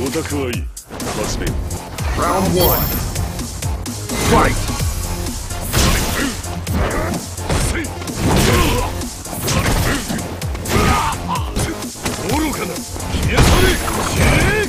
五択はいい。始め Round 1 Fight! かなれ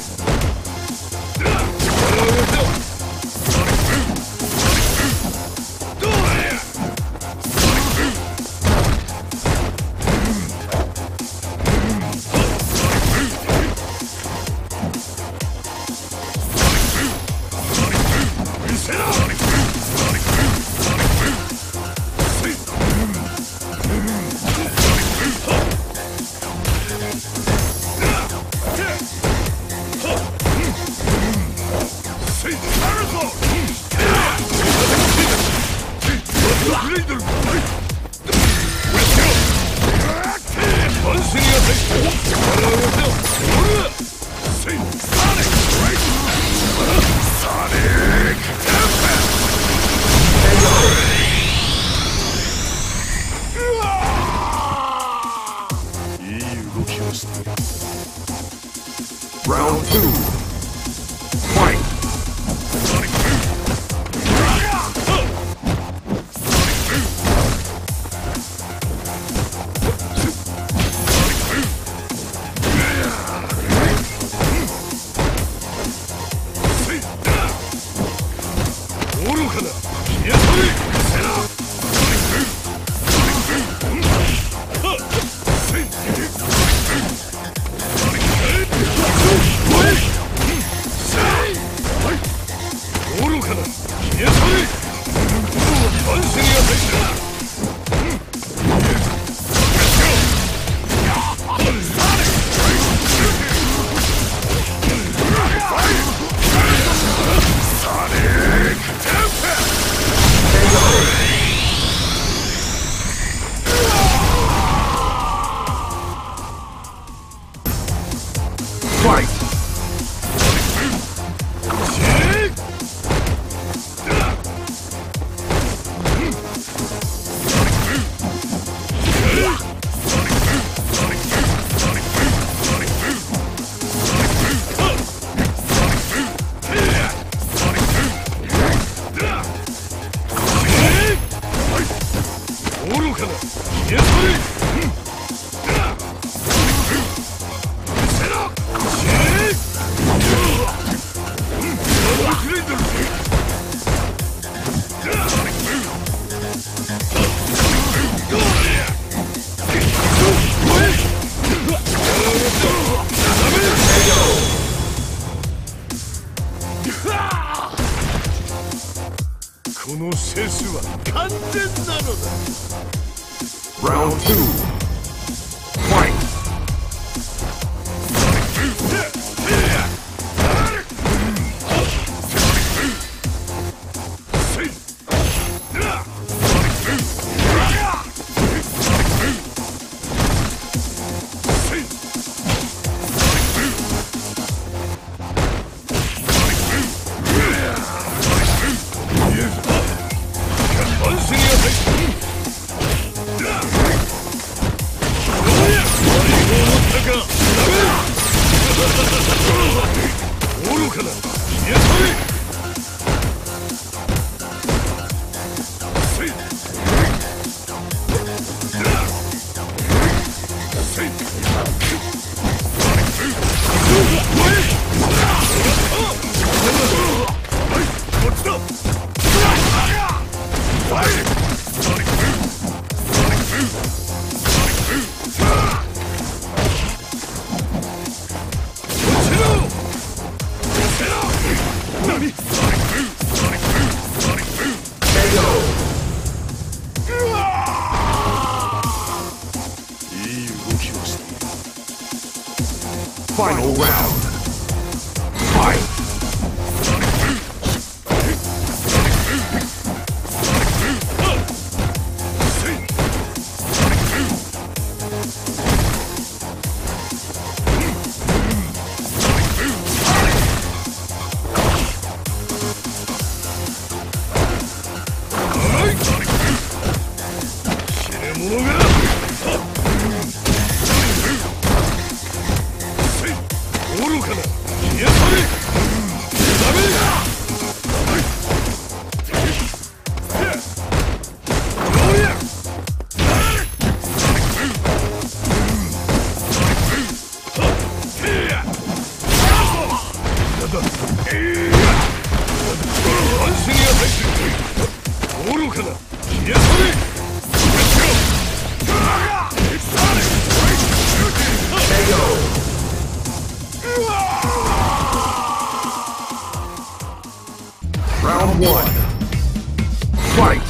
このセスは完全なのだ。Round 2 one. Fight!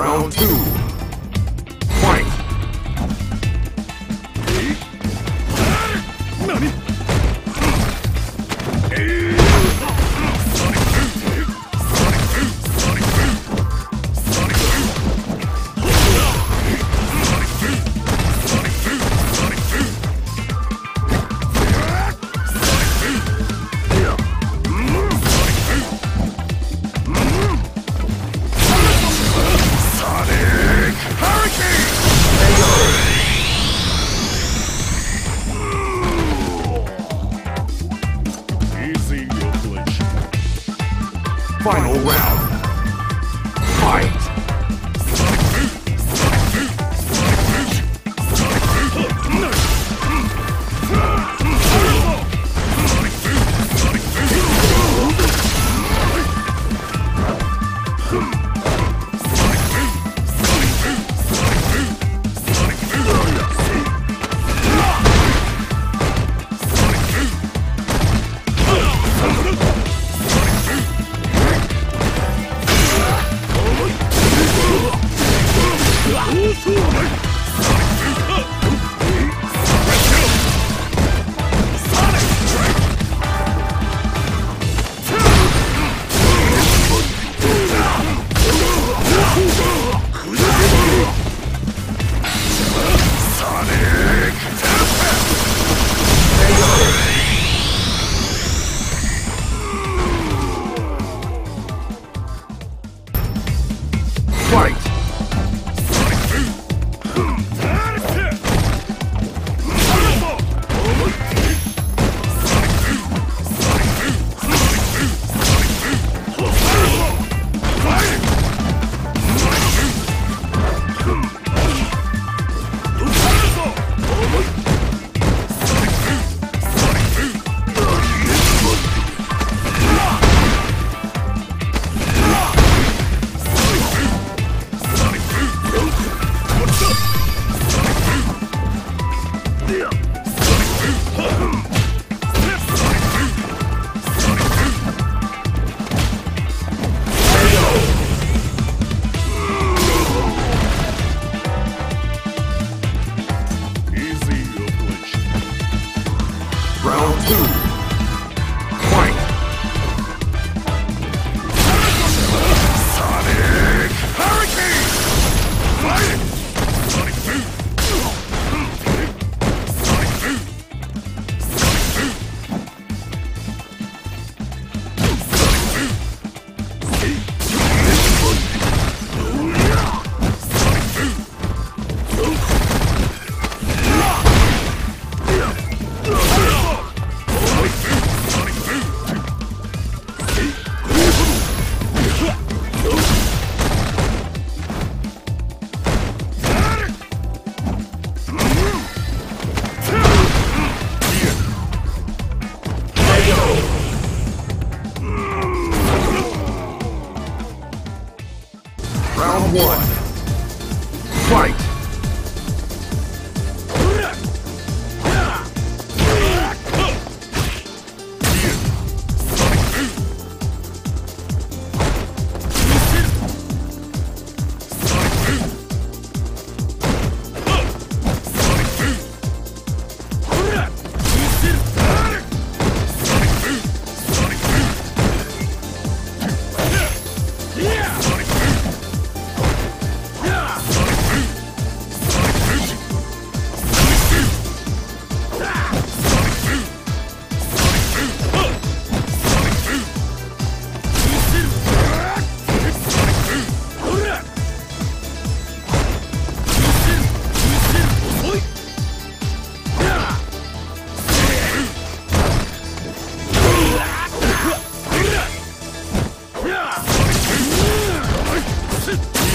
Round two. one. Fight! Shoot!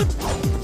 Oh!